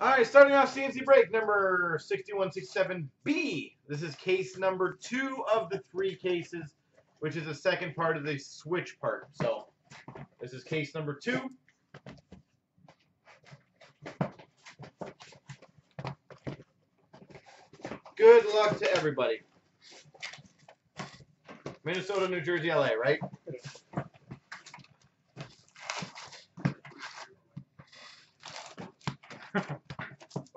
All right, starting off CNC break number 6167B. This is case number two of the three cases, which is the second part of the switch part. So this is case number two. Good luck to everybody. Minnesota, New Jersey, LA, right?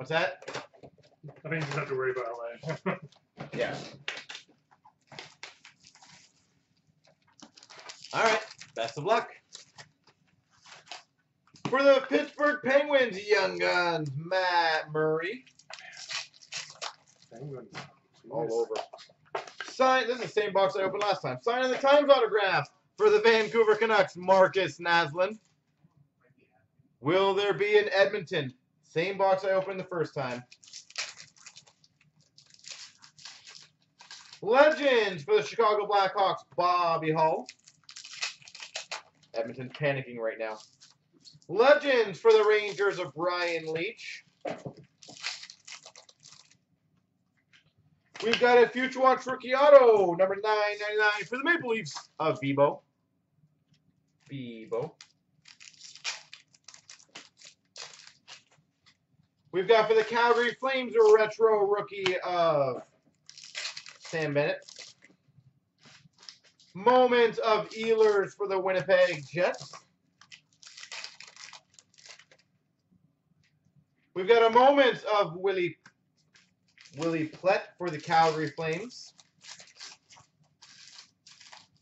What's that? I think you just have to worry about LA. Yeah. All right. Best of luck. For the Pittsburgh Penguins, young guns, Matt Murray. Penguins. All over. Sign. This is the same box I opened last time. Sign of the Times autograph for the Vancouver Canucks, Markus Naslund. Will there be an Edmonton? Same box I opened the first time. Legends for the Chicago Blackhawks, Bobby Hull. Edmonton's panicking right now. Legends for the Rangers of Brian Leetch. We've got a Future Watch rookie auto, number 999 for the Maple Leafs of Bebo. Bebo. We've got for the Calgary Flames a retro rookie of Sam Bennett. Moment of Ehlers for the Winnipeg Jets. We've got a moment of Willie Willie Plett for the Calgary Flames.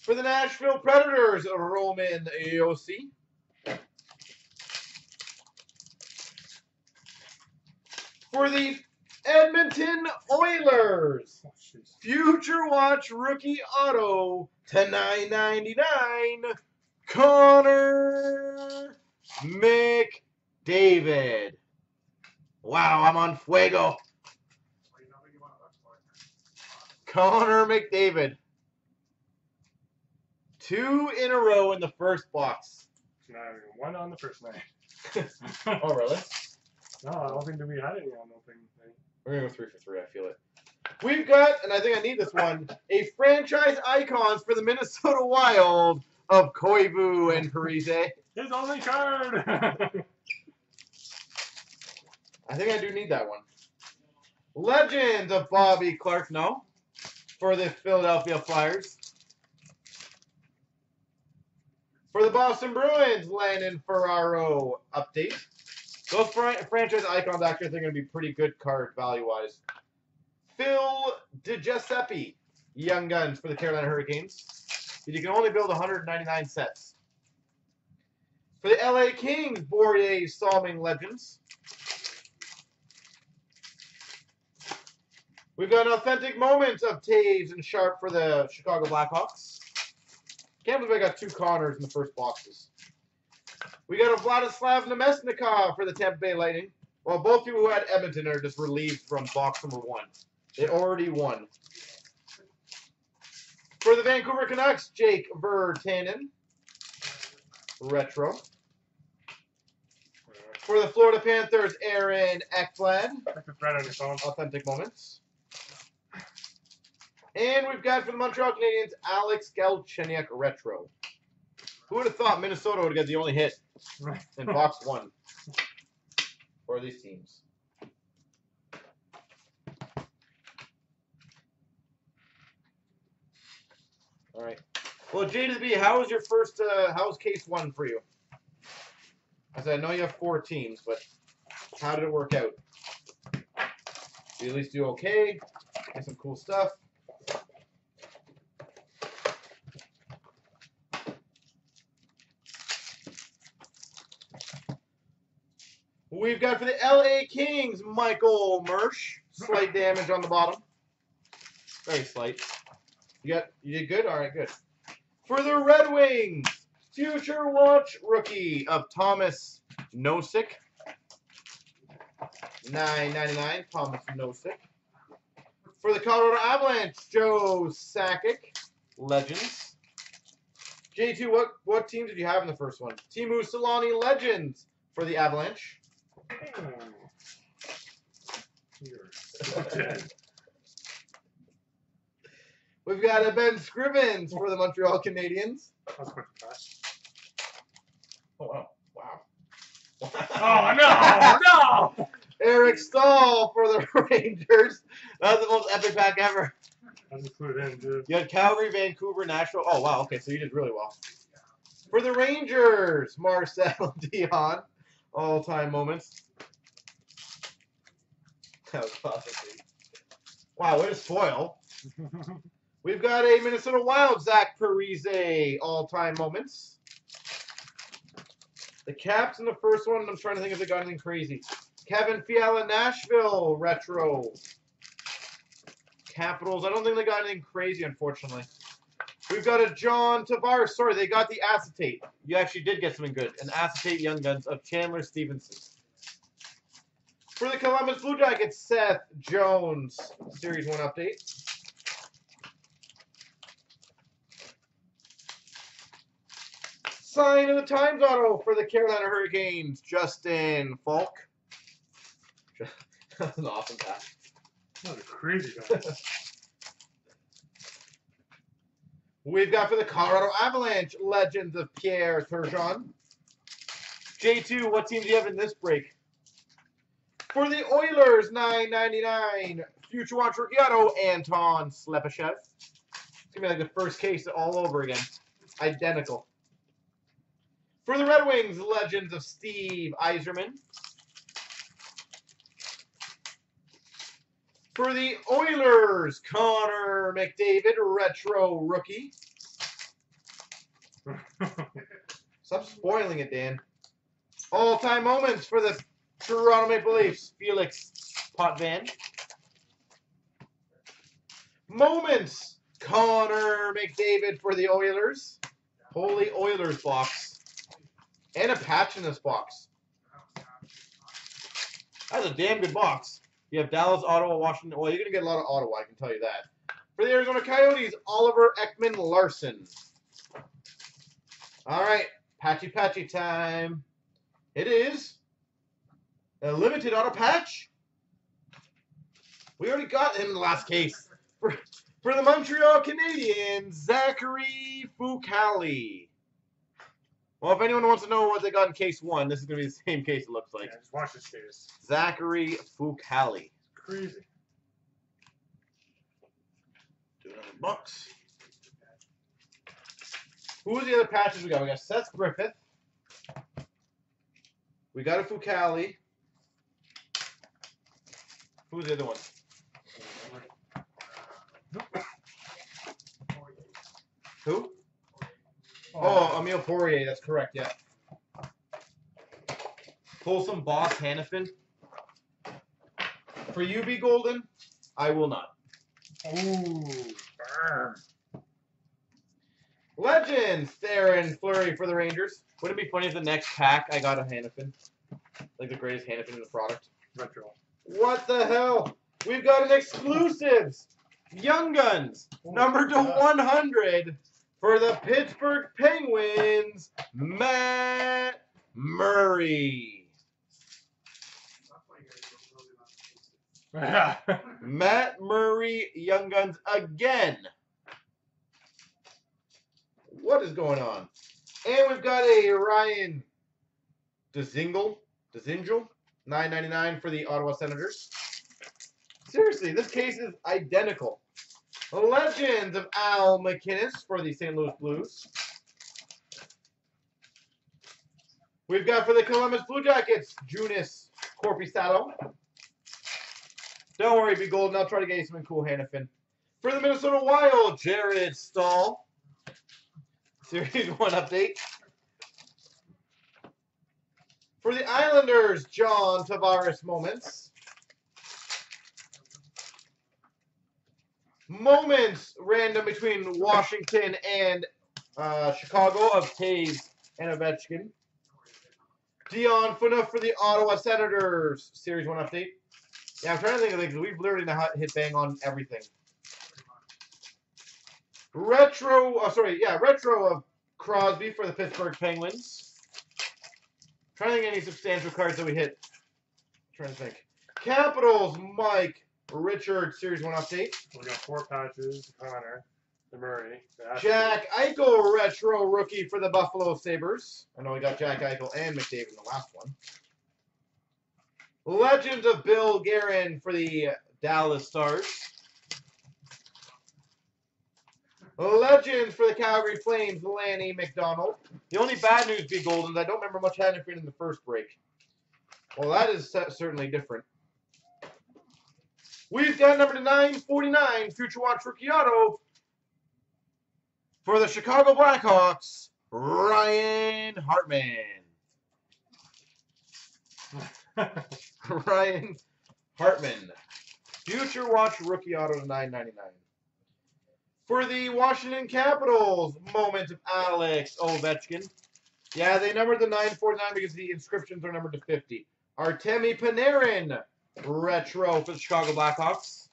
For the Nashville Predators, Roman Josi. For the Edmonton Oilers. Future Watch rookie auto to 999, Connor McDavid. Wow, I'm on fuego. Connor McDavid. Two in a row in the first box. Not even one on the first night. Oh, really? No, I don't think that we had any on opening thing. We're going to go three for three. I feel it. We've got, and I think I need this one, a franchise icons for the Minnesota Wild of Koivu and Parise. His only card! I think I do need that one. Legend of Bobby Clarke, no, for the Philadelphia Flyers. For the Boston Bruins, Landon Ferraro update. Those fran- franchise icons actually think are going to be pretty good card value-wise. Phil DiGiuseppe, Young Guns for the Carolina Hurricanes. You can only build 199 sets. For the LA Kings, Borje Salming Legends. We've got an authentic moment of Toews and Sharp for the Chicago Blackhawks. Can't believe I got two Connors in the first boxes. We got a Vladislav Namestnikov for the Tampa Bay Lightning. Well, both people who had Edmonton are just relieved from box number one. They already won. For the Vancouver Canucks, Jake Virtanen. Retro. For the Florida Panthers, Aaron Ekblad. Phone. Authentic moments. And we've got for the Montreal Canadiens, Alex Galchenyuk Retro. Who would have thought Minnesota would get the only hit in box one for these teams? All right. Well, J to the B, how was your first? Uh, how was case one for you? I said I know you have four teams, but how did it work out? Did you at least do okay? Get some cool stuff. We've got for the LA Kings, Michael Mersch. Slight damage on the bottom. Very slight. You got you did good? Alright, good. For the Red Wings, Future Watch rookie of Thomas ninety nine, Thomas Nosek. For the Colorado Avalanche, Joe Sakic, Legends. J2, what what teams did you have in the first one? Teemu Selanne Legends for the Avalanche. Dead. We've got a Ben Scrivens for the Montreal Canadiens. That was quick fast. Oh, wow. Wow. Oh no! No! Eric Staal for the Rangers. That was the most epic pack ever. I just put in. You had Calgary, Vancouver, Nashville. Oh, wow. Okay, so you did really well. For the Rangers, Marcel Dionne. All-time moments. That was dude. Wow, what a spoil. We've got a Minnesota Wild, Zach Parise, all-time moments. The Caps in the first one, I'm trying to think if they got anything crazy. Kevin Fiala, Nashville, retro. Capitals, I don't think they got anything crazy, unfortunately. We've got a John Tavares. Sorry, they got the acetate. You actually did get something good. An acetate Young Guns of Chandler Stephenson. For the Columbus Blue Jackets, Seth Jones. Series 1 update. Sign of the Times auto for the Carolina Hurricanes, Justin Faulk. That's an awesome pack. That was a crazy guy. We've got for the Colorado Avalanche, Legends of Pierre Turgeon. J2, what team do you have in this break? For the Oilers, 9.99, Future Watch Ricciardo, Anton Slepyshev. It's gonna be like the first case all over again. Identical. For the Red Wings, Legends of Steve Yzerman. For the Oilers, Connor McDavid, retro rookie. Stop spoiling it, Dan. All-time moments for the Toronto Maple Leafs, Felix Potvin. Moments, Connor McDavid for the Oilers. Holy Oilers box. And a patch in this box. That's a damn good box. You have Dallas, Ottawa, Washington. Well, you're going to get a lot of Ottawa, I can tell you that. For the Arizona Coyotes, Oliver Ekman Larsson. All right, patchy patchy time. It is a limited auto patch. We already got him in the last case. For, for the Montreal Canadiens, Zachary Fucale. Well, if anyone wants to know what they got in case one, this is going to be the same case it looks like. yeah, just watch this case. Zachary Fucale. Crazy. Two hundred bucks. Who are the other patches we got? We got Seth Griffith. We got a Fucale. Who's the other one? Who? Oh, Emile Poirier. That's correct. Yeah. Pull some Boss Hanifin. For you, B Golden, I will not. Ooh, burn. Legends, Theoren Fleury for the Rangers. Wouldn't it be funny if the next pack I got a Hanifin? Like the greatest Hanifin in the product. Retro. What the hell? We've got an exclusives. Young Guns, oh number to 100 for the Pittsburgh Penguins, Matt Murray. Matt Murray, Young Guns again. What is going on? And we've got a Ryan Dzingel, Dzingel, 9.99 for the Ottawa Senators. Seriously, this case is identical. Legends of Al MacInnis for the St. Louis Blues. We've got for the Columbus Blue Jackets, Joonas Korpisalo. Don't worry, be golden. I'll try to get you something cool, Hanifin. For the Minnesota Wild, Jarret Stoll. Series 1 update. For the Islanders, John Tavares moments. Moments random between Washington and uh, Chicago of Toews and Ovechkin. Dion Phaneuf for the Ottawa Senators. Series 1 update. Yeah, I'm trying to think of things. We've literally hit bang on everything. Retro, oh, sorry, yeah, retro of Crosby for the Pittsburgh Penguins. Trying to think any substantial cards that we hit. trying to think. Capitals, Mike Richard Series 1 update. We got four patches. Connor, the Murray, the Jack Eichel retro rookie for the Buffalo Sabres. I know we got Jack Eichel and McDavid in the last one. Legends of Bill Guerin for the Dallas Stars. Legends for the Calgary Flames, Lanny McDonald. The only bad news, be Golden, is I don't remember much Hanifin in the first break. Well, that is certainly different. We've got number to 949, Future Watch Rookie Auto for the Chicago Blackhawks, Ryan Hartman. Ryan Hartman. Future Watch Rookie Auto to 999. For the Washington Capitals, moment of Alex Ovechkin. Yeah, they numbered the 949 because the inscriptions are numbered to 50. Artemi Panarin, retro for the Chicago Blackhawks.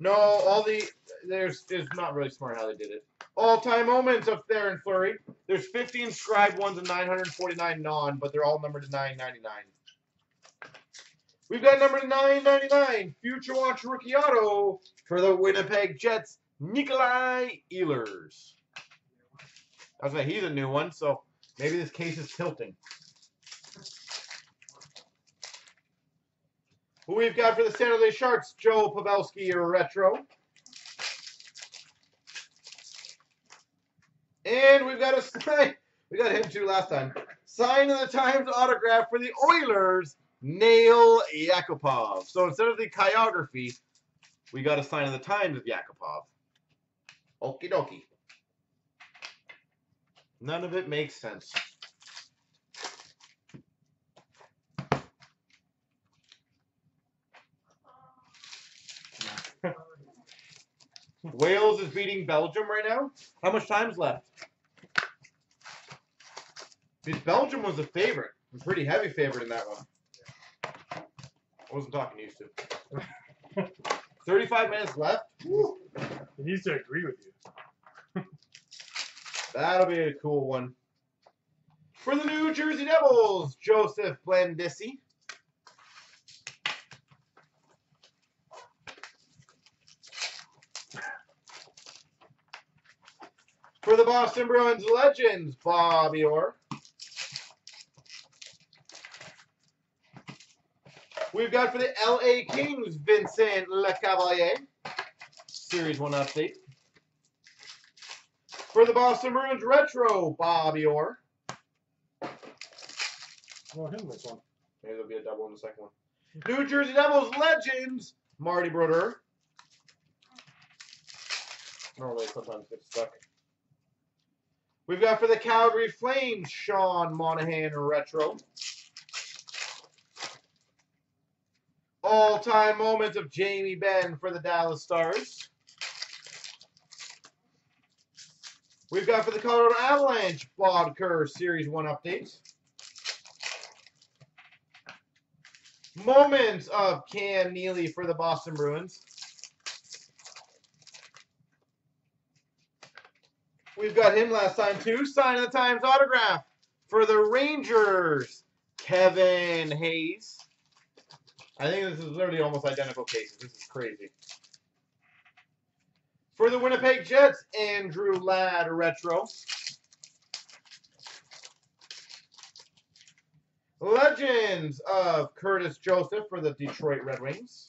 No, all the there's it's not really smart how they did it. All-time moments up there in Fleury. There's 50 inscribed ones and 949 non, but they're all numbered to 999. We've got number 999, Future Watch Rookie Auto for the Winnipeg Jets, Nikolai Ehlers. I was like, he's a new one, so maybe this case is tilting. Who we've got for the San Jose Sharks, Joe Pavelski Retro. And we've got a sign. We got him too last time. Sign of the Times autograph for the Oilers, Nail Yakupov. So instead of the chirography, we got a sign of the Times of Yakupov. Okie dokie. None of it makes sense. Wales is beating Belgium right now. How much time's left? Because Belgium was a favorite, a pretty heavy favorite in that one. I wasn't talking to. 35 minutes left. Woo. He needs to agree with you. That'll be a cool one. For the New Jersey Devils, Joseph Blandisi. For the Boston Bruins Legends, Bobby Orr. We've got for the LA Kings, Vincent Lecavalier. Series 1 update. For the Boston Bruins Retro, Bobby Orr. No, him this one. Maybe there'll be a double in the second one. New Jersey Devils Legends, Marty Brodeur. Normally, sometimes gets stuck. We've got for the Calgary Flames, Sean Monahan Retro. All-time moment of Jamie Benn for the Dallas Stars. We've got for the Colorado Avalanche, Bob Kerr Series 1 updates. Moments of Cam Neely for the Boston Bruins. We've got him last time too. Sign of the Times autograph for the Rangers, Kevin Hayes. I think this is literally almost identical cases. This is crazy. For the Winnipeg Jets, Andrew Ladd retro. Legends of Curtis Joseph for the Detroit Red Wings.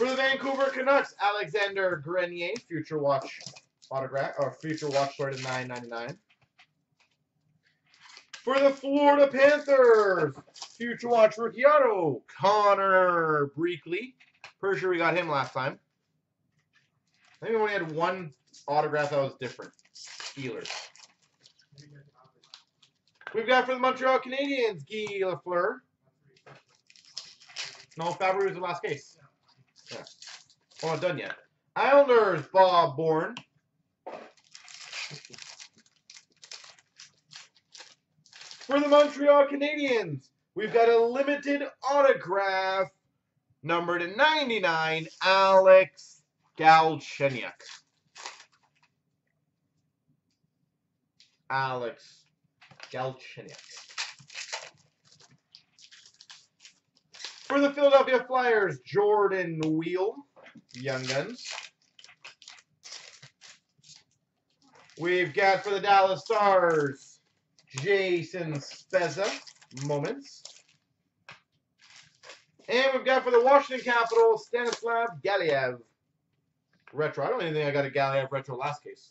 For the Vancouver Canucks, Alexander Grenier, Future Watch autograph or Future Watch sorted 9.99. For the Florida Panthers, Future Watch rookie auto, Connor Brickley. Pretty sure we got him last time. Think we only had one autograph that was different. Steelers. We've got for the Montreal Canadiens, Guy Lafleur. No, Fabbri was the last case. Yeah. Oh, not done yet. Islanders, Bob Bourne. For the Montreal Canadiens, we've got a limited autograph, number to 99, Alex Galchenyuk. Alex Galchenyuk. For the Philadelphia Flyers, Jordan Weal, Young Guns. We've got for the Dallas Stars, Jason Spezza, Moments. And we've got for the Washington Capitals, Stanislav Galiev, Retro. I don't even think I got a Galiev Retro last case.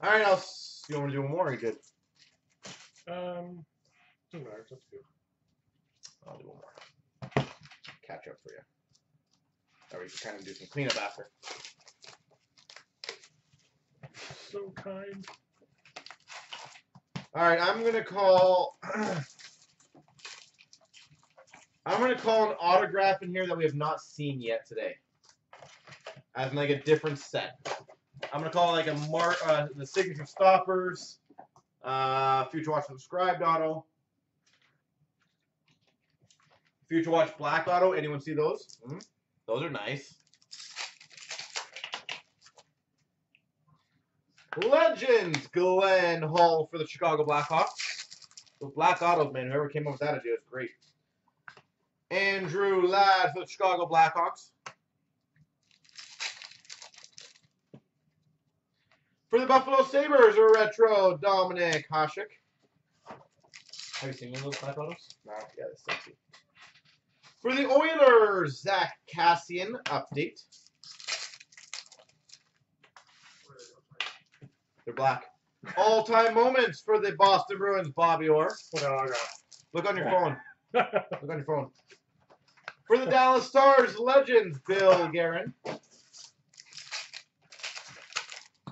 All right, I'll. You want to do one more? Or you good? Um, That's good. I'll do one more. Catch up for you. Or we can kind of do some cleanup after. So kind. All right, I'm gonna call. I'm gonna call an autograph in here that we have not seen yet today, as in like a different set. I'm gonna call like a mark, uh, the signature stoppers, uh, Future Watch subscribed auto, Future Watch black auto. Anyone see those? Hmm? Those are nice. Legends, Glenn Hall for the Chicago Blackhawks. The black autos, man. Whoever came up with that idea is great. Andrew Ladd for the Chicago Blackhawks. For the Buffalo Sabres, a retro Dominik Hasek. Have you seen any of those black autos? No. Yeah, that's sexy. For the Oilers, Zack Kassian update. They're black. All-time moments for the Boston Bruins, Bobby Orr. Look on your phone. Look on your phone. For the Dallas Stars, legends, Bill Guerin.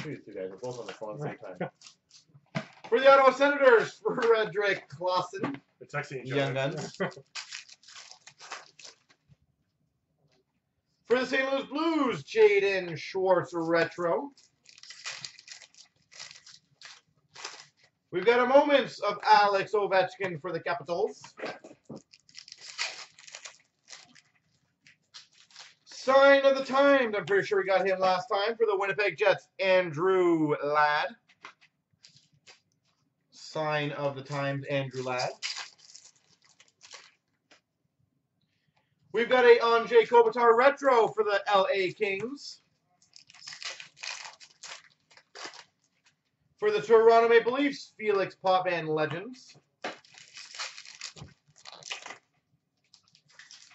These two guys are both on the phone at the same time. For the Ottawa Senators, Fredrik Claesson. They're texting each Young other. Guns. For the St. Louis Blues, Jaden Schwartz Retro. We've got a moments of Alex Ovechkin for the Capitals. Sign of the times. I'm pretty sure we got him last time for the Winnipeg Jets. Andrew Ladd. Sign of the times. Andrew Ladd. We've got a um, Anze Kopitar retro for the LA Kings. For the Toronto Maple Leafs, Felix Potvin Legends.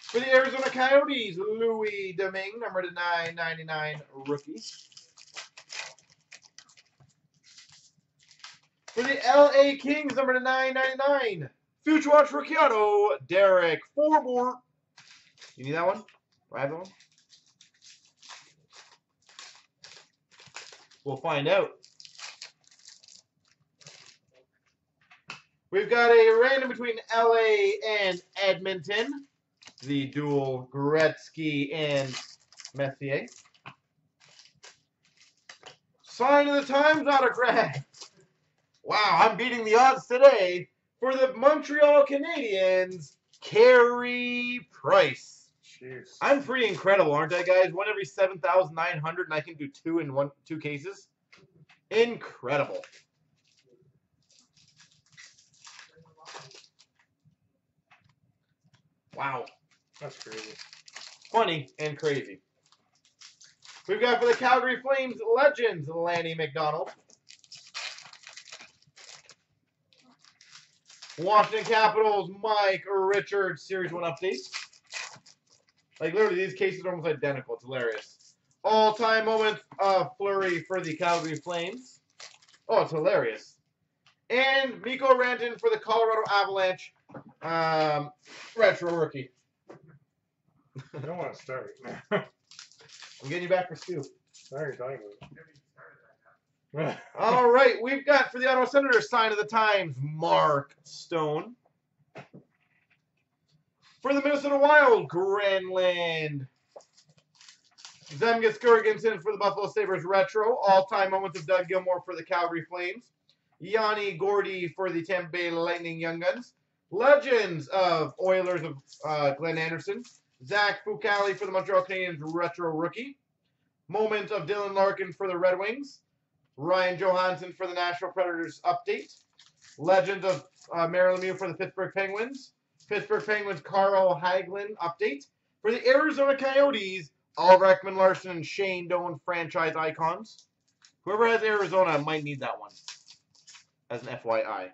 For the Arizona Coyotes, Louis Domingue, number to 999 rookie. For the LA Kings, number to 999, Future Watch auto, Derek Forbort. You need that one? Do one? We'll find out. We've got a random between LA and Edmonton. The dual Gretzky and Messier. Sign of the Times autograph. Wow, I'm beating the odds today for the Montreal Canadiens, Carey Price. I'm pretty incredible, aren't I, guys? One every 7,900, and I can do two in one two cases. Incredible. Wow. That's crazy. Funny and crazy. We've got for the Calgary Flames legends, Lanny McDonald. Washington Capitals, Mike Richards, Series 1 update. Like, literally, these cases are almost identical. It's hilarious. All-time moment of Fleury for the Calgary Flames. Oh, it's hilarious. And Mikko Rantanen for the Colorado Avalanche, um, retro rookie. I don't want to start. I'm getting you back for Stu. You're talking about. All right, we've got for the Ottawa Senators, sign of the times, Mark Stone. For the Minnesota Wild, Granlund. Zemgus Girgensons for the Buffalo Sabres Retro. All-time moments of Doug Gilmour for the Calgary Flames. Yanni Gourde for the Tampa Bay Lightning Young Guns. Legends of Oilers of uh, Glenn Anderson. Zach Fucale for the Montreal Canadiens Retro Rookie. Moment of Dylan Larkin for the Red Wings. Ryan Johansen for the Nashville Predators update. Legend of uh, Lemieux for the Pittsburgh Penguins. Pittsburgh Penguins Carl Hagelin update. For the Arizona Coyotes, Oliver Ekman Larsson and Shane Doan franchise icons. Whoever has Arizona might need that one as an FYI.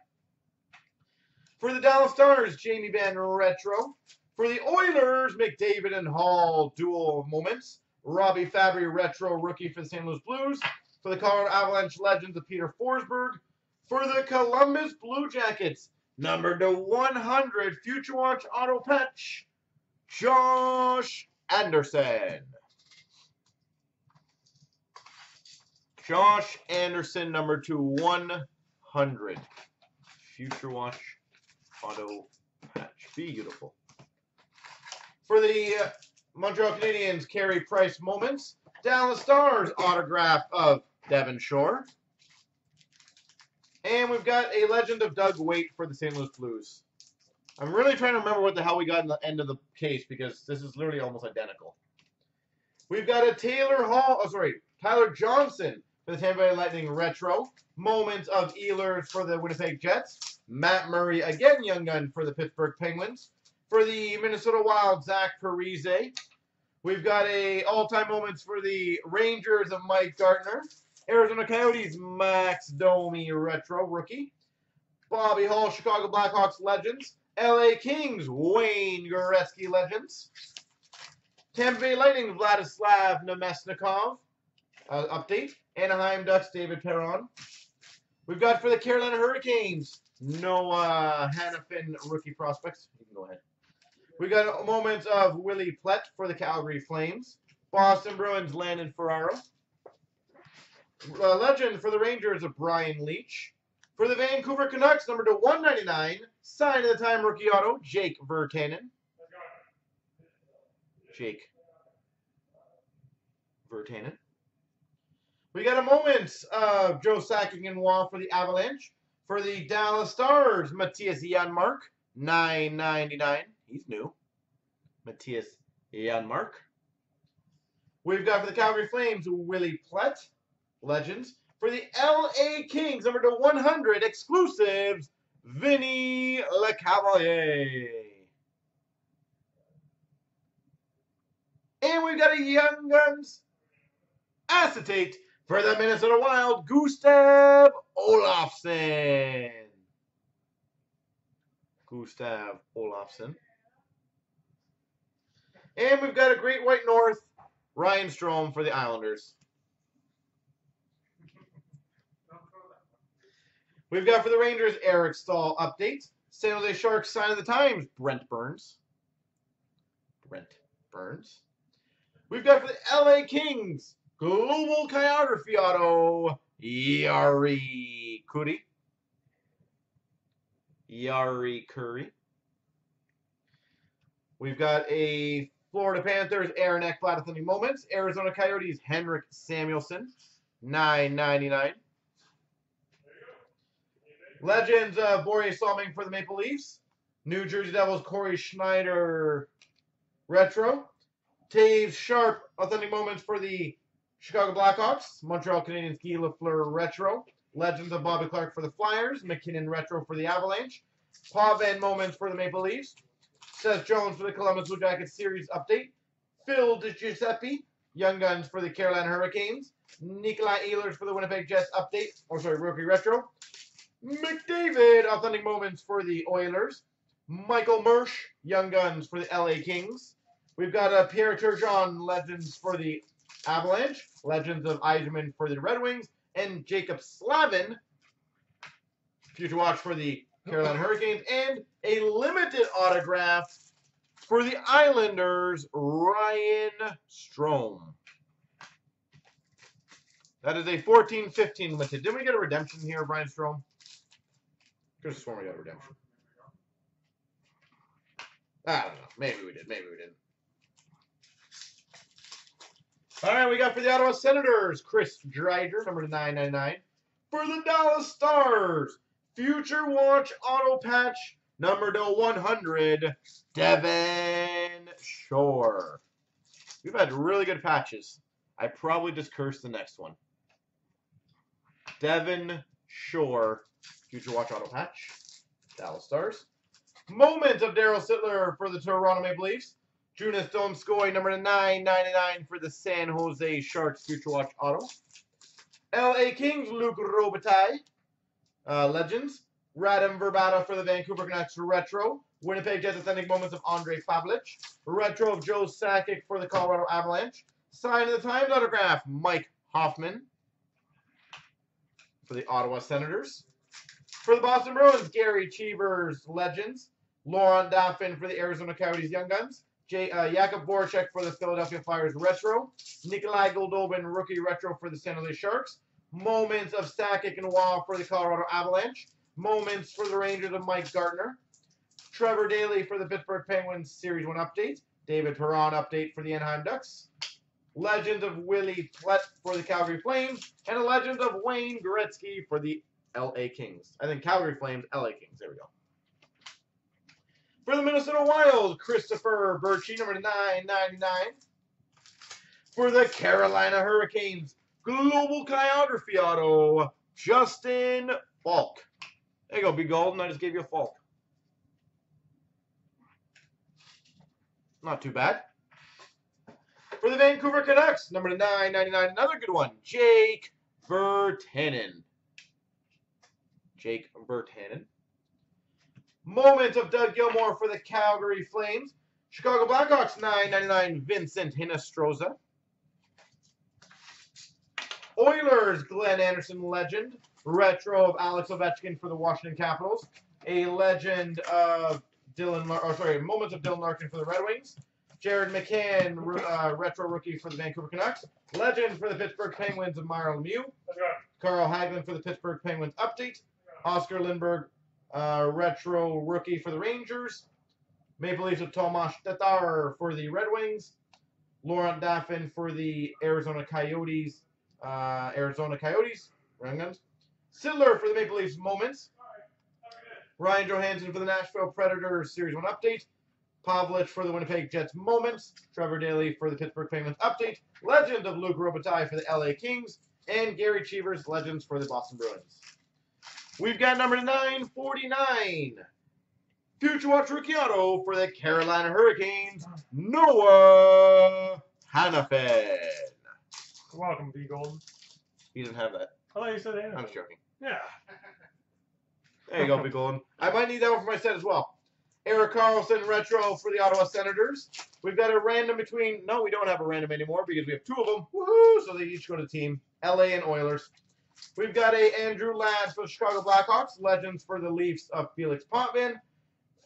For the Dallas Stars, Jamie Benn Retro. For the Oilers, McDavid and Hall dual moments. Robbie Fabbri Retro rookie for the St. Louis Blues. For the Colorado Avalanche Legends of Peter Forsberg. For the Columbus Blue Jackets, number to 100 Future Watch Auto Patch, Josh Anderson. Josh Anderson, number to 100. Future Watch Auto Patch. Beautiful. For the uh, Montreal Canadiens, Carey Price Moments. Dallas Stars autograph of Devin Shore. And we've got a Legend of Doug Weight for the St. Louis Blues. I'm really trying to remember what the hell we got in the end of the case because this is literally almost identical. We've got a Taylor Hall, oh sorry, Tyler Johnson for the Tampa Bay Lightning Retro. Moments of Ehlers for the Winnipeg Jets. Matt Murray, again Young Gun for the Pittsburgh Penguins. For the Minnesota Wild, Zach Parise. We've got a all-time moments for the Rangers of Mike Gartner. Arizona Coyotes, Max Domi Retro Rookie. Bobby Hall, Chicago Blackhawks Legends. LA Kings, Wayne Gretzky Legends. Tampa Bay Lightning, Vladislav Namestnikov. Uh, update. Anaheim Ducks, David Perron. We've got for the Carolina Hurricanes, Noah Hanifin rookie prospects. You can go ahead. We got moments of Willie Plett for the Calgary Flames. Boston Bruins, Landon Ferraro. Uh, legend for the Rangers of Brian Leetch. For the Vancouver Canucks, number to 199, sign of the time rookie auto, Jake Virtanen. Jake Virtanen. We got a moment of Joe Sakic and Wall for the Avalanche. For the Dallas Stars, Mattias Janmark, 9.99. He's new. Mattias Janmark. We've got for the Calgary Flames, Willie Plett, Legends. For the LA Kings, number to 100, exclusives, Vinny LeCavalier. And we've got a Young Guns acetate for the Minnesota Wild, Gustav Olofsson. Gustav Olofsson. And we've got a Great White North, Ryan Strome for the Islanders. We've got for the Rangers, Eric Staal update. San Jose Sharks sign of the times, Brent Burns. Brent Burns. We've got for the LA Kings, Global Chirography Auto, Jari Kurri. Jari Kurri. We've got a Florida Panthers, Aaron Authentic Moments. Arizona Coyotes, Henrik Samuelsson, nine ninety nine. Legends of Borje Salming for the Maple Leafs. New Jersey Devils, Cory Schneider Retro. Toews Sharp Authentic Moments for the Chicago Blackhawks. Montreal Canadiens, Guy Lafleur Retro. Legends of Bobby Clarke for the Flyers. MacKinnon Retro for the Avalanche. Pavan Moments for the Maple Leafs. Seth Jones for the Columbus Blue Jackets Series Update. Phil DiGiuseppe, Young Guns for the Carolina Hurricanes. Nikolai Ehlers for the Winnipeg Jets Update. Or sorry, Rookie Retro. McDavid, Authentic Moments for the Oilers. Michael Mersch, Young Guns for the LA Kings. We've got uh, Pierre Turgeon, Legends for the Avalanche. Legends of Yzerman for the Red Wings. And Jaccob Slavin, Future Watch for the Carolina Hurricanes. And a limited autograph for the Islanders, Ryan Strome. That is a 14-15 limited. Didn't we get a redemption here, Brian Strome? Have sworn we got redemption. I don't know. Maybe we did. Maybe we didn't. All right, we got for the Ottawa Senators, Chris Driedger, number 999. For the Dallas Stars, Future Watch Auto Patch, number to 100, Devin Shore. We've had really good patches. I probably just cursed the next one. Devin Shore Future Watch Auto Patch. Dallas Stars. Moment of Darryl Sittler for the Toronto Maple Leafs. Joonas Donskoi, number 999 for the San Jose Sharks Future Watch Auto. LA Kings, Luc Robitaille. Uh, Legends. Radim Vrbata for the Vancouver Canucks Retro. Winnipeg Jets Authentic Moments of Ondrej Pavelec. Retro of Joe Sakic for the Colorado Avalanche. Sign of the Times autograph, Mike Hoffman for the Ottawa Senators. For the Boston Bruins, Gerry Cheevers Legends. Laurent Dauphin for the Arizona Coyotes Young Guns. J, uh, Jakub Voracek for the Philadelphia Flyers Retro. Nikolai Goldobin Rookie Retro for the San Jose Sharks. Moments of Sakic and Wah for the Colorado Avalanche. Moments for the Rangers of Mike Gartner. Trevor Daly for the Pittsburgh Penguins Series 1 update. David Perron update for the Anaheim Ducks. Legend of Willie Plett for the Calgary Flames. And a legend of Wayne Gretzky for the LA Kings. I think Calgary Flames, LA Kings. There we go. For the Minnesota Wild, Christoph Bertschy, number 999. For the Carolina Hurricanes, Global Chirography Auto, Justin Faulk. There you go, Be Golden. I just gave you a Faulk. Not too bad. For the Vancouver Canucks, number 999, another good one, Jake Virtanen. Jake Virtanen. Moment of Doug Gilmour for the Calgary Flames. Chicago Blackhawks, 999, Vincent Hinostroza. Oilers, Glenn Anderson legend. Retro of Alex Ovechkin for the Washington Capitals. A legend of Dylan, Lar- oh sorry, moments of Dylan Larkin for the Red Wings. Jared McCann, uh, retro rookie for the Vancouver Canucks. Legend for the Pittsburgh Penguins of Mario Lemieux. Carl Hagelin for the Pittsburgh Penguins update. Oscar Lindberg, uh, retro rookie for the Rangers. Maple Leafs of Tomas Tatar for the Red Wings. Laurent Dauphin for the Arizona Coyotes. Uh, Arizona Coyotes. Red Guns. Sittler for the Maple Leafs moments. Ryan Johansen for the Nashville Predators Series 1 update. Pavelec for the Winnipeg Jets moments. Trevor Daly for the Pittsburgh Penguins update. Legend of Luc Robitaille for the LA Kings. And Gerry Cheevers, Legends for the Boston Bruins. We've got number 949. Future Watch Rookie Auto for the Carolina Hurricanes, Noah Hanifin. Welcome, B Golden. He doesn't have that. I thought you said I'm just joking. Yeah. There you go, Big Golden. I might need that one for my set as well. Erik Karlsson retro for the Ottawa Senators. We've got a random between. No, we don't have a random anymore because we have two of them. Woohoo! So they each go to the team LA and Oilers. We've got a Andrew Ladd for the Chicago Blackhawks. Legends for the Leafs of Felix Potvin.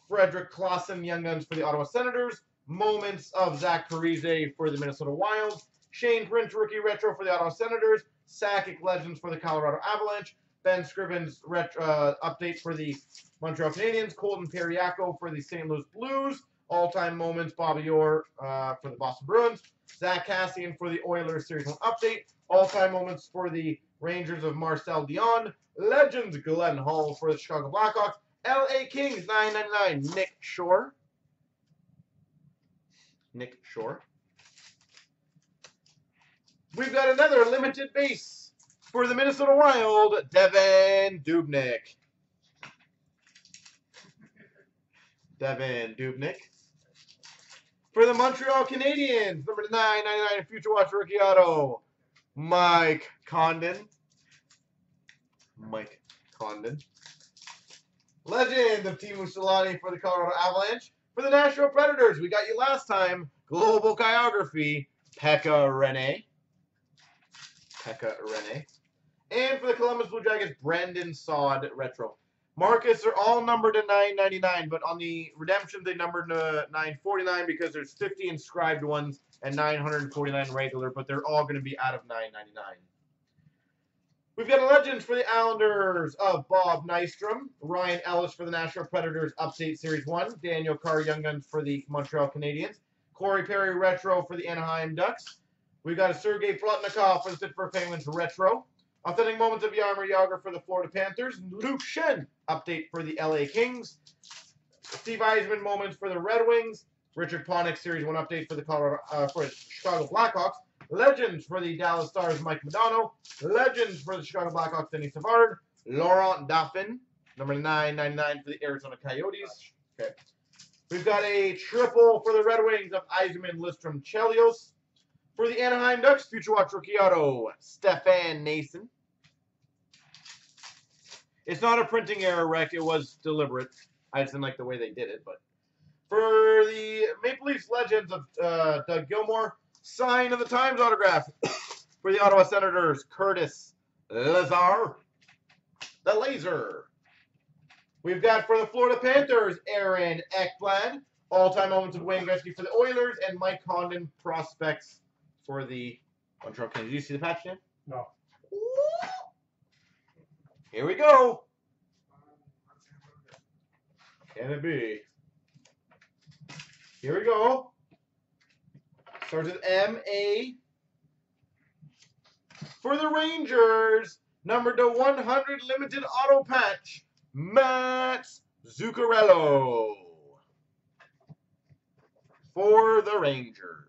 Fredrik Claesson, Young Guns for the Ottawa Senators. Moments of Zach Parise for the Minnesota Wild. Shane Prince, rookie retro for the Ottawa Senators. Sakic Legends for the Colorado Avalanche. Ben Scrivens retro, uh, update for the Montreal Canadiens. Colton Parayko for the St. Louis Blues. All-time moments, Bobby Orr uh, for the Boston Bruins. Zack Kassian for the Oilers Series 1 update. All-time moments for the Rangers of Marcel Dionne. Legends, Glenn Hall for the Chicago Blackhawks. LA Kings, 999, Nick Shore. Nick Shore. We've got another limited base for the Minnesota Wild, Devan Dubnyk. Devan Dubnyk. For the Montreal Canadiens, number 999 Future Watch Rookie Auto, Mike Condon. Mike Condon. Legend of Teemu Selanne for the Colorado Avalanche. For the Nashville Predators, we got you last time. Global Biography, Pekka Rinne. Pekka Rinne. And for the Columbus Blue Jackets, Brandon Saad Retro. Marcus are all numbered to 999, but on the redemption they numbered to 949 because there's 50 inscribed ones and 949 regular, but they're all going to be out of 999. We've got a legends for the Islanders of Bob Nystrom, Ryan Ellis for the Nashville Predators Upstate Series 1, Daniel Carr Young Guns for the Montreal Canadiens, Corey Perry Retro for the Anaheim Ducks. We've got a Sergei Plotnikov for the Pittsburgh Penguins Retro. Authentic Moments of Jaromir Jagr for the Florida Panthers. Luke Schenn update for the LA Kings. Steve Yzerman moments for the Red Wings. Richard Panik Series 1 update for the Colorado, uh, for Chicago Blackhawks. Legends for the Dallas Stars, Mike Modano. Legends for the Chicago Blackhawks, Denny Savard. Laurent Dauphin, number 999 for the Arizona Coyotes. Okay. We've got a triple for the Red Wings of Yzerman, Lidstrom, Chelios. For the Anaheim Ducks, Future Watch rookie auto, Stefan Noesen. It's not a printing error, Rec. It was deliberate. I just didn't like the way they did it. But for the Maple Leafs Legends of uh, Doug Gilmour, sign of the Times autograph. for the Ottawa Senators, Curtis Lazar. The Laser. We've got for the Florida Panthers, Aaron Ekblad. All-time moments of Wayne Gretzky for the Oilers, and Mike Condon prospects for the Montreal Canadiens. Did you see the patch, yet? No. Here we go. Can it be? Here we go. Starts with M A. For the Rangers, number to 100 limited auto patch, Matt Zuccarello. For the Rangers.